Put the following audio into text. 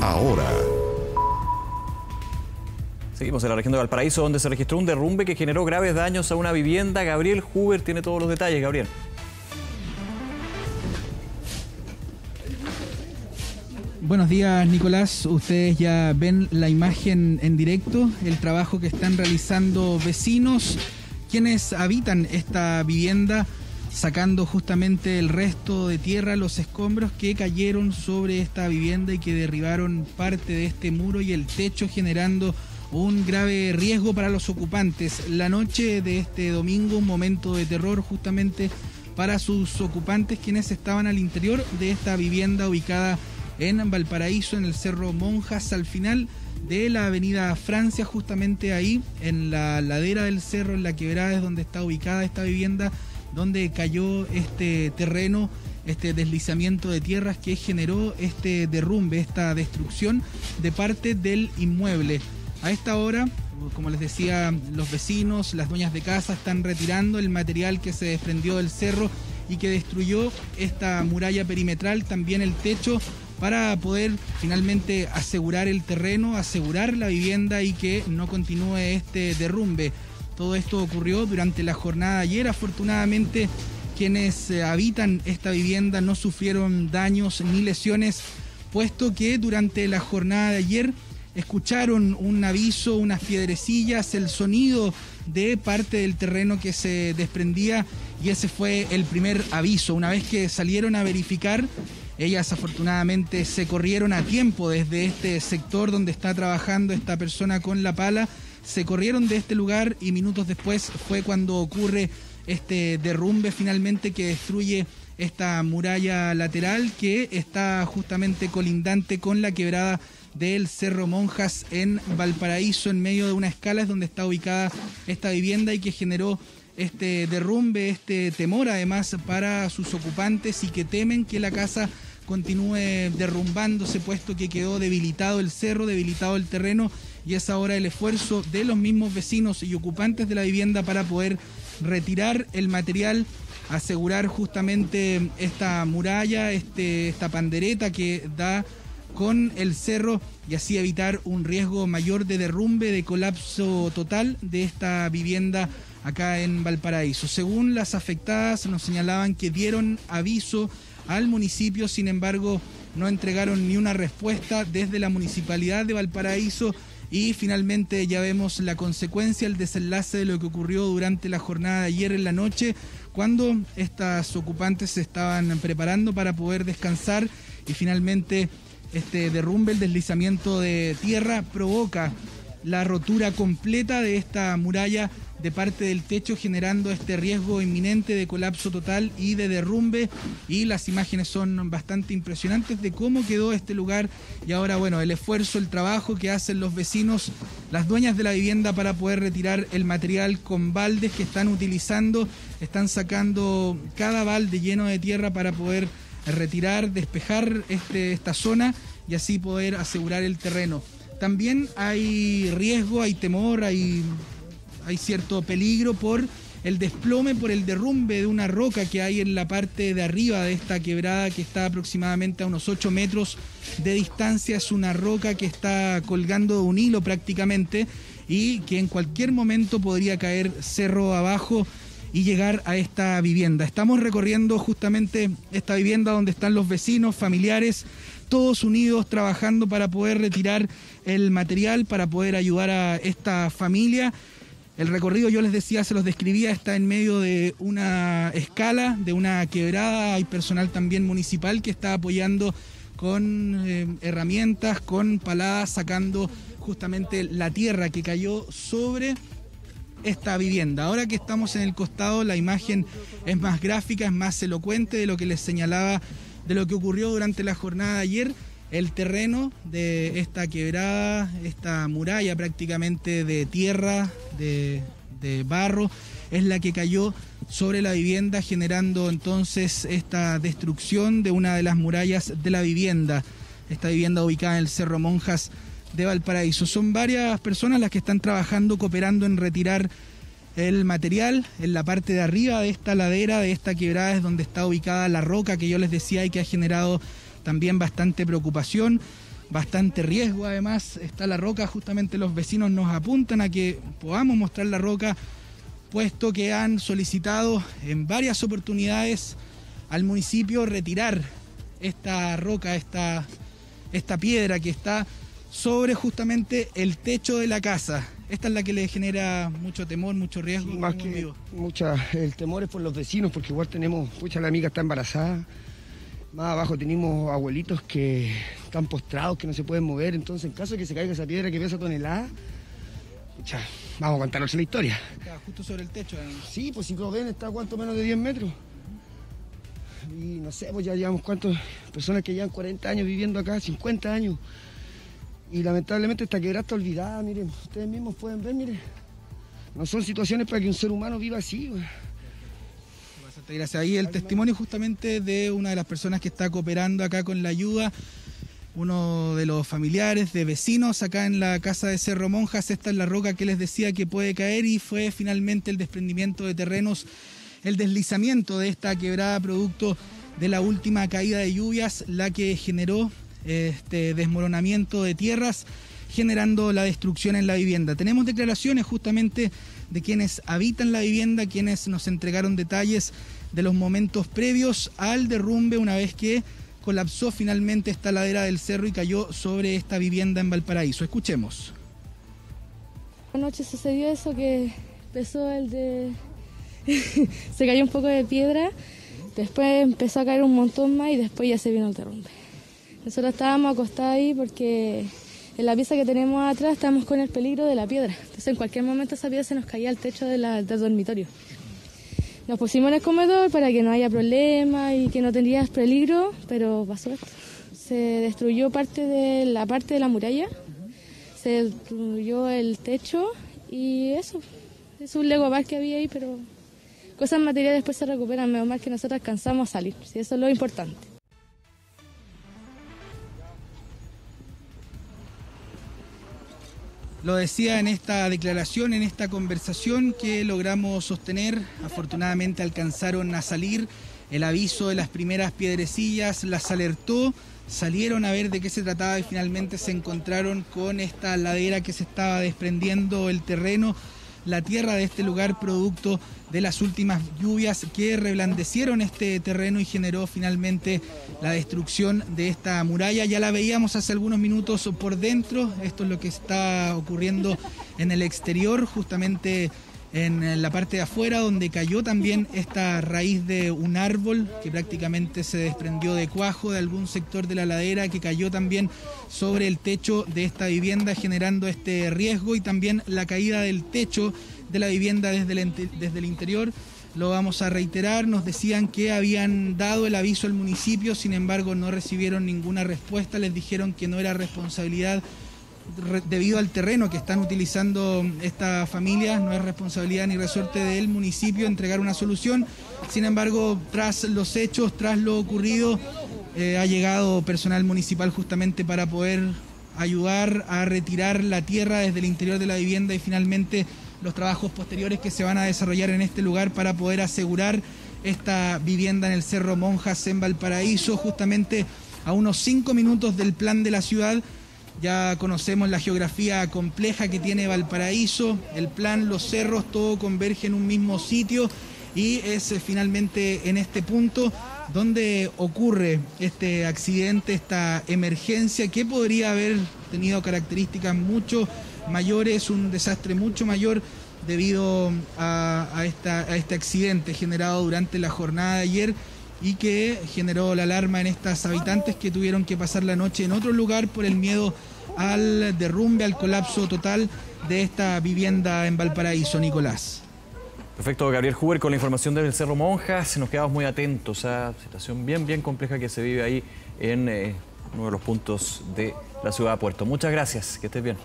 ahora. Seguimos en la región de Valparaíso, donde se registró un derrumbe que generó graves daños a una vivienda. Gabriel Huber tiene todos los detalles. Gabriel. Buenos días, Nicolás. Ustedes ya ven la imagen en directo, el trabajo que están realizando vecinos, quienes habitan esta vivienda, sacando justamente el resto de tierra, los escombros que cayeron sobre esta vivienda y que derribaron parte de este muro y el techo, generando un grave riesgo para los ocupantes. La noche de este domingo, un momento de terror justamente para sus ocupantes, quienes estaban al interior de esta vivienda ubicada en Valparaíso, en el Cerro Monjas, al final de la avenida Francia, justamente ahí, en la ladera del cerro, en la quebrada es donde está ubicada esta vivienda, donde cayó este terreno, este deslizamiento de tierras que generó este derrumbe, esta destrucción de parte del inmueble. A esta hora, como les decía, los vecinos, las dueñas de casa están retirando el material que se desprendió del cerro y que destruyó esta muralla perimetral, también el techo para poder finalmente asegurar el terreno, asegurar la vivienda y que no continúe este derrumbe. Todo esto ocurrió durante la jornada de ayer. Afortunadamente, quienes eh, habitan esta vivienda no sufrieron daños ni lesiones, puesto que durante la jornada de ayer escucharon un aviso, unas piedrecillas, el sonido de parte del terreno que se desprendía y ese fue el primer aviso. Una vez que salieron a verificar, ellas afortunadamente se corrieron a tiempo desde este sector donde está trabajando esta persona con la pala, se corrieron de este lugar y minutos después fue cuando ocurre este derrumbe finalmente que destruye esta muralla lateral que está justamente colindante con la quebrada del Cerro Monjas en Valparaíso, en medio de una escala es donde está ubicada esta vivienda y que generó este derrumbe, este temor además para sus ocupantes y que temen que la casa continúe derrumbándose, puesto que quedó debilitado el cerro, debilitado el terreno, y es ahora el esfuerzo de los mismos vecinos y ocupantes de la vivienda para poder retirar el material, asegurar justamente esta muralla, este, esta pandereta que da con el cerro y así evitar un riesgo mayor de derrumbe, de colapso total de esta vivienda acá en Valparaíso. Según las afectadas, nos señalaban que dieron aviso al municipio, sin embargo, no entregaron ni una respuesta desde la municipalidad de Valparaíso y finalmente ya vemos la consecuencia, el desenlace de lo que ocurrió durante la jornada de ayer en la noche, cuando estas ocupantes se estaban preparando para poder descansar y finalmente este derrumbe, el deslizamiento de tierra provoca la rotura completa de esta muralla de parte del techo generando este riesgo inminente de colapso total y de derrumbe. Y las imágenes son bastante impresionantes de cómo quedó este lugar. Y ahora bueno el esfuerzo el trabajo que hacen los vecinos las dueñas de la vivienda para poder retirar el material con baldes que están utilizando. Están sacando cada balde lleno de tierra para poder retirar despejar este, esta zona y así poder asegurar el terreno. También hay riesgo, hay temor, hay, hay cierto peligro por el desplome, por el derrumbe de una roca que hay en la parte de arriba de esta quebrada que está aproximadamente a unos 8 metros de distancia. Es una roca que está colgando de un hilo prácticamente y que en cualquier momento podría caer cerro abajo y llegar a esta vivienda. Estamos recorriendo justamente esta vivienda donde están los vecinos, familiares, todos unidos trabajando para poder retirar el material, para poder ayudar a esta familia. El recorrido, yo les decía, se los describía, está en medio de una escala, de una quebrada. Hay personal también municipal que está apoyando con eh, herramientas, con paladas, sacando justamente la tierra que cayó sobre esta vivienda. Ahora que estamos en el costado, la imagen es más gráfica, es más elocuente de lo que les señalaba de lo que ocurrió durante la jornada de ayer. El terreno de esta quebrada, esta muralla prácticamente de tierra, de, barro, es la que cayó sobre la vivienda, generando entonces esta destrucción de una de las murallas de la vivienda. Esta vivienda ubicada en el Cerro Monjas de Valparaíso. Son varias personas las que están trabajando, cooperando en retirar el material en la parte de arriba de esta ladera, de esta quebrada, es donde está ubicada la roca que yo les decía y que ha generado también bastante preocupación. bastante riesgo. Además, está la roca, justamente los vecinos nos apuntan a que podamos mostrar la roca, puesto que han solicitado en varias oportunidades al municipio retirar esta roca, esta, esta piedra que está sobre justamente el techo de la casa. Esta es la que le genera mucho temor, mucho riesgo. más que mucha, el temor es por los vecinos, porque igual tenemos, mucha la amiga está embarazada. Más abajo tenemos abuelitos que están postrados, que no se pueden mover. Entonces, en caso de que se caiga esa piedra que pesa tonelada, vamos a contarnos la historia. Está justo sobre el techo. Sí, pues si lo ven, está a cuánto menos de 10 metros. Y no sé, pues ya llevamos cuántas personas que llevan 40 años viviendo acá, 50 años. Y lamentablemente esta quebrada está olvidada, miren, ustedes mismos pueden ver, miren. No son situaciones para que un ser humano viva así. Gracias. Ahí el testimonio justamente de una de las personas que está cooperando acá con la ayuda, uno de los familiares, de vecinos acá en la casa de Cerro Monjas. Esta es la roca que les decía que puede caer y fue finalmente el desprendimiento de terrenos, el deslizamiento de esta quebrada producto de la última caída de lluvias, la que generó este desmoronamiento de tierras generando la destrucción en la vivienda. Tenemos declaraciones justamente de quienes habitan la vivienda, quienes nos entregaron detalles de los momentos previos al derrumbe una vez que colapsó finalmente esta ladera del cerro y cayó sobre esta vivienda en Valparaíso. Escuchemos. Anoche sucedió eso que empezó el de... se cayó un poco de piedra, después empezó a caer un montón más y después ya se vino el derrumbe. Nosotros estábamos acostados ahí porque en la pieza que tenemos atrás estamos con el peligro de la piedra. Entonces en cualquier momento esa piedra se nos caía al techo del dormitorio. Nos pusimos en el comedor para que no haya problema y que no tendrías peligro, pero pasó esto. Se destruyó parte de la parte de la muralla, se destruyó el techo y eso. Es un Lego Bar que había ahí, pero cosas materiales después se recuperan, menos mal que nosotros alcanzamos a salir. Sí, eso es lo importante. Lo decía en esta declaración, en esta conversación que logramos sostener. Afortunadamente alcanzaron a salir. El aviso de las primeras piedrecillas las alertó. Salieron a ver de qué se trataba y finalmente se encontraron con esta ladera que se estaba desprendiendo el terreno la tierra de este lugar producto de las últimas lluvias que reblandecieron este terreno y generó finalmente la destrucción de esta muralla. Ya la veíamos hace algunos minutos por dentro, esto es lo que está ocurriendo en el exterior, justamente en la parte de afuera donde cayó también esta raíz de un árbol que prácticamente se desprendió de cuajo de algún sector de la ladera que cayó también sobre el techo de esta vivienda generando este riesgo y también la caída del techo de la vivienda desde el, desde el interior. Lo vamos a reiterar, nos decían que habían dado el aviso al municipio, sin embargo no recibieron ninguna respuesta, les dijeron que no era responsabilidad debido al terreno que están utilizando estas familias, no es responsabilidad ni resorte del municipio entregar una solución. Sin embargo, tras los hechos, tras lo ocurrido, eh, ha llegado personal municipal justamente para poder ayudar a retirar la tierra desde el interior de la vivienda y finalmente los trabajos posteriores que se van a desarrollar en este lugar para poder asegurar esta vivienda en el Cerro Monjas en Valparaíso, justamente a unos cinco minutos del plan de la ciudad ya conocemos la geografía compleja que tiene Valparaíso, el plan, los cerros, todo converge en un mismo sitio y es eh, finalmente en este punto donde ocurre este accidente, esta emergencia que podría haber tenido características mucho mayores, un desastre mucho mayor debido a, a este accidente generado durante la jornada de ayer y que generó la alarma en estas habitantes que tuvieron que pasar la noche en otro lugar por el miedo al derrumbe, al colapso total de esta vivienda en Valparaíso, Nicolás. Perfecto, Gabriel Huber, con la información del Cerro Monjas, nos quedamos muy atentos a situación bien, bien compleja que se vive ahí en eh, uno de los puntos de la ciudad de Puerto. Muchas gracias, que estés bien.